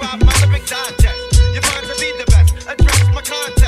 My lyric digest. You find to be the best. Address my context.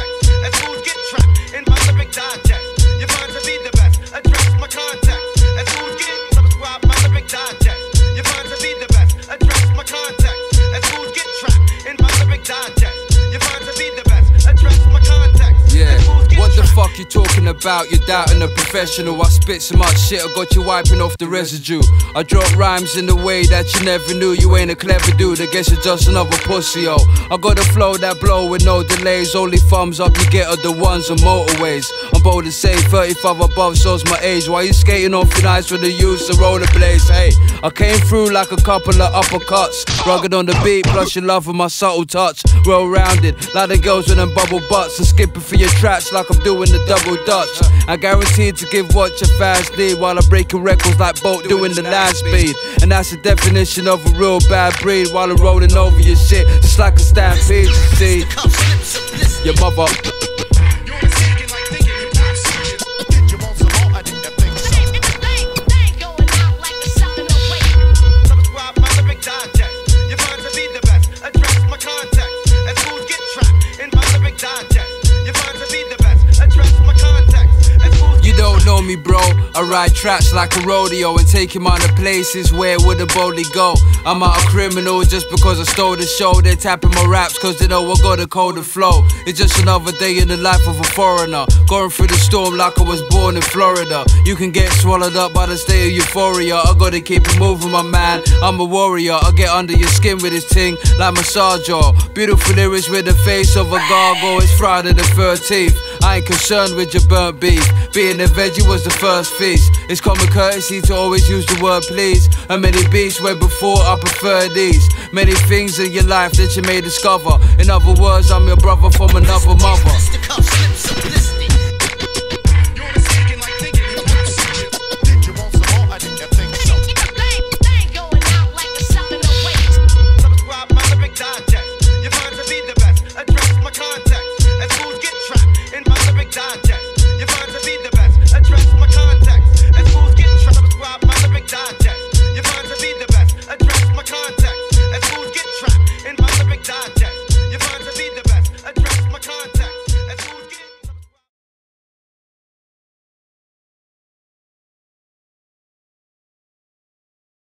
About? You're doubting a professional. I spit so much shit, I got you wiping off the residue. I drop rhymes in a way that you never knew. You ain't a clever dude, I guess you're just another pussy, yo. I got a flow that blow with no delays. Only thumbs up you get are the ones on motorways. I'm bold to say 35 above, so's my age. Why you skating off your ice with the use of rollerblades? Hey, I came through like a couple of uppercuts. Rugged on the beat, plus you love with my subtle touch. Well rounded, like the girls with them bubble butts. And skipping for your tracks like I'm doing the double dutch. I guaranteed to give what your fans need while I'm breaking records like Bolt doing the land speed. And that's the definition of a real bad breed while I'm rolling over your shit, just like a stampede. You see, your mother. Know me, bro. I ride tracks like a rodeo and take him on the places where would a boldly go. I'm not a criminal just because I stole the show. They're tapping my raps cause they know I got a colder flow. It's just another day in the life of a foreigner. Going through the storm like I was born in Florida. You can get swallowed up by the state of euphoria. I gotta keep it moving, my man. I'm a warrior. I get under your skin with this ting like massage massager. Beautiful lyrics with the face of a gargoyle. It's Friday the 13th. I ain't concerned with your burnt beef. Being a veggie was the first feast. It's common courtesy to always use the word please. And many beats way before I prefer these. Many things in your life that you may discover. In other words, I'm your brother from another mother.